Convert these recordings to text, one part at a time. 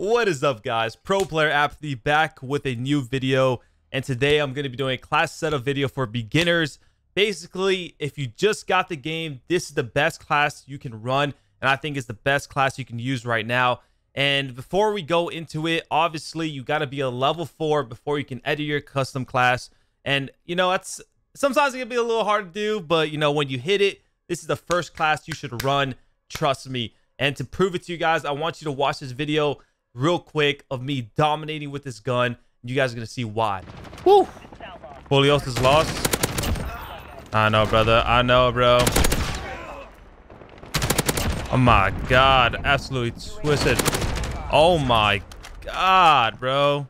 What is up guys? Pro Player Apathy back with a new video and today I'm going to be doing a class setup video for beginners. Basically, if you just got the game, this is the best class you can run and I think it's the best class you can use right now. And before we go into it, obviously you got to be a level 4 before you can edit your custom class. And you know, that's sometimes it can be a little hard to do, but you know, when you hit it, this is the first class you should run, trust me. And to prove it to you guys, I want you to watch this video real quick of me dominating with this gun. You guys are going to see why. Woo! Folios is lost. I know, brother. I know, bro. Oh my god. Absolutely twisted. Oh my god, bro.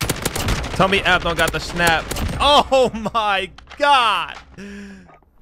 Tell me App don't got the snap. Oh my god.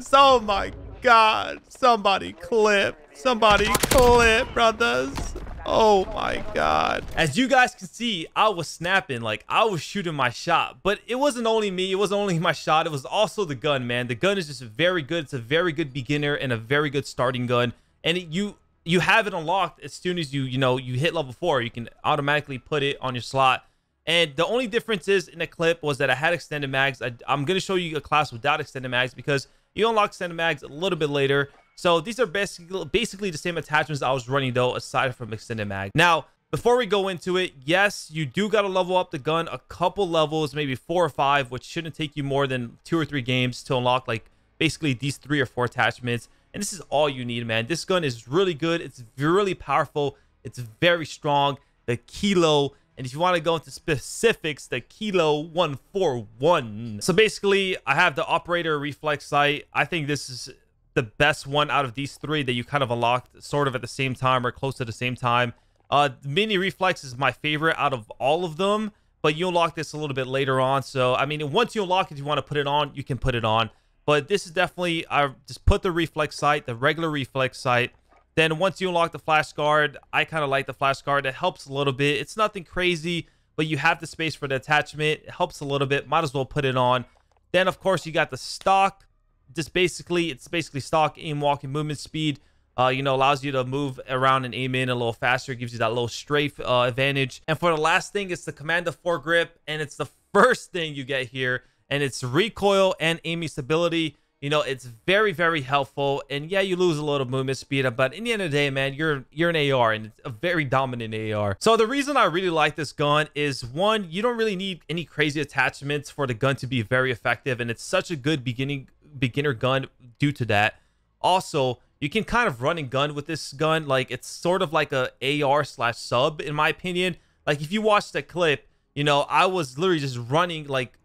So my god. Somebody clip. Somebody clip, brothers. Oh my god. As you guys can see, I was snapping. Like, I was shooting my shot. But it wasn't only me. It wasn't only my shot. It was also the gun, man. The gun is just very good. It's a very good beginner and a very good starting gun. And it, you you have it unlocked as soon as you, you know, you hit level 4. You can automatically put it on your slot. And the only difference is in the clip was that I had extended mags. I, I'm going to show you a class without extended mags because you unlock extended mags a little bit later. So these are basically basically the same attachments I was running though, aside from extended mag. Now, before we go into it, yes, you do got to level up the gun a couple levels, maybe four or five, which shouldn't take you more than two or three games to unlock like basically these three or four attachments. And this is all you need, man. This gun is really good. It's really powerful. It's very strong. The Kilo and if you want to go into specifics, the Kilo 141. So basically, I have the operator reflex sight. I think this is the best one out of these three that you kind of unlocked sort of at the same time or close to the same time. Uh, mini reflex is my favorite out of all of them, but you unlock this a little bit later on. So, I mean, once you unlock it, you want to put it on, you can put it on. But this is definitely, I just put the reflex sight, the regular reflex sight. Then once you unlock the flash guard, I kind of like the flash guard. It helps a little bit. It's nothing crazy, but you have the space for the attachment. It helps a little bit. Might as well put it on. Then, of course, you got the stock just basically it's basically stock aim walking movement speed uh, you know, allows you to move around and aim in a little faster, gives you that little strafe uh, advantage. And for the last thing, it's the Commando Foregrip, and it's the first thing you get here, and it's recoil and aiming stability. You know, it's very, very helpful. And yeah, you lose a little movement speed, but in the end of the day, man, you're you're an AR and it's a very dominant AR. So the reason I really like this gun is one, you don't really need any crazy attachments for the gun to be very effective, and it's such a good beginning beginner gun due to that. Also, you can kind of run and gun with this gun. Like it's sort of like a AR slash sub in my opinion. Like if you watch the clip, you know, I was literally just running like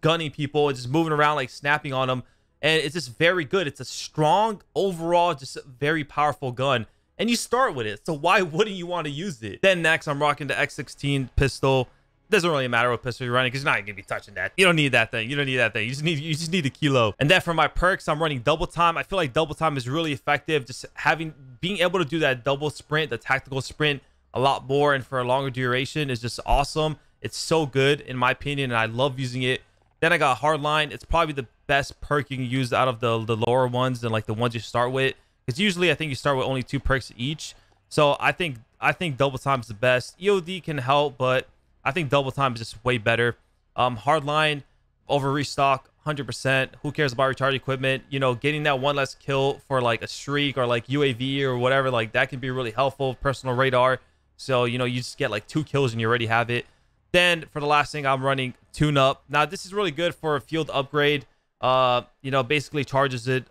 gunning people and just moving around like snapping on them. And it's just very good. It's a strong overall, just very powerful gun. And you start with it. So why wouldn't you want to use it? Then next I'm rocking the X16 pistol doesn't really matter what pistol you're running because you're not gonna be touching that. You don't need that thing. You don't need that thing. You just need you just need a kilo. And then for my perks, I'm running double time. I feel like double time is really effective. Just having being able to do that double sprint, the tactical sprint, a lot more and for a longer duration is just awesome. It's so good in my opinion, and I love using it. Then I got hardline. It's probably the best perk you can use out of the the lower ones than like the ones you start with. Because usually I think you start with only two perks each. So I think I think double time is the best. EOD can help, but I think double time is just way better. Um, hardline over restock, 100%. Who cares about recharge equipment? You know, getting that one less kill for like a streak or like UAV or whatever, like that can be really helpful. Personal radar. So, you know, you just get like two kills and you already have it. Then for the last thing, I'm running tune up. Now, this is really good for a field upgrade. Uh, you know, basically charges it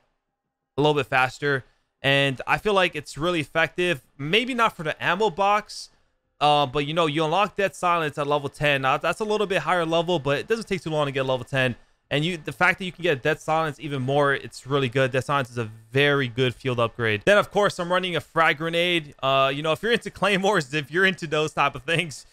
a little bit faster. And I feel like it's really effective. Maybe not for the ammo box, uh, but you know, you unlock Dead Silence at level 10. Now that's a little bit higher level, but it doesn't take too long to get level 10. And you, the fact that you can get Dead Silence even more, it's really good. Dead Silence is a very good field upgrade. Then, of course, I'm running a frag grenade. Uh, you know, if you're into claymores, if you're into those type of things,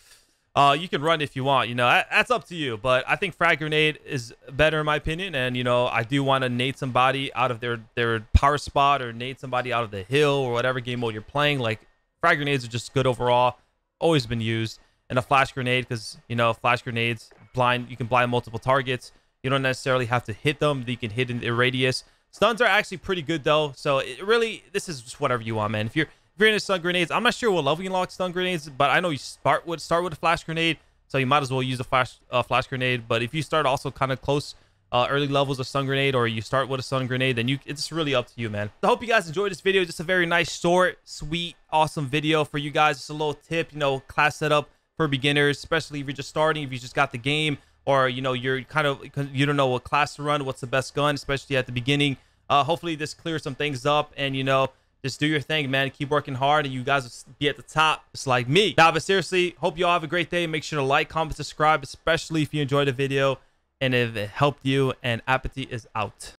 uh, you can run if you want. You know, that, that's up to you. But I think frag grenade is better in my opinion. And you know, I do want to nade somebody out of their their power spot or nade somebody out of the hill or whatever game mode you're playing. Like frag grenades are just good overall always been used, and a flash grenade because you know flash grenades blind. You can blind multiple targets. You don't necessarily have to hit them. You can hit in the radius. Stuns are actually pretty good though. So it really, this is just whatever you want, man. If you're if you're into stun grenades, I'm not sure what level you unlock stun grenades, but I know you start with start with a flash grenade, so you might as well use a flash uh, flash grenade. But if you start also kind of close uh, early levels of stun grenade or you start with a stun grenade, then you it's really up to you, man. I hope you guys enjoyed this video. Just a very nice, short, sweet, awesome video for you guys. Just a little tip, you know, class setup for beginners, especially if you're just starting, if you just got the game, or you know you're kind of you don't know what class to run, what's the best gun, especially at the beginning. Uh, hopefully this clears some things up, and you know just do your thing, man. Keep working hard, and you guys will be at the top, just like me. Now, but seriously, hope you all have a great day. Make sure to like, comment, subscribe, especially if you enjoyed the video and if it helped you. And Apathy is out.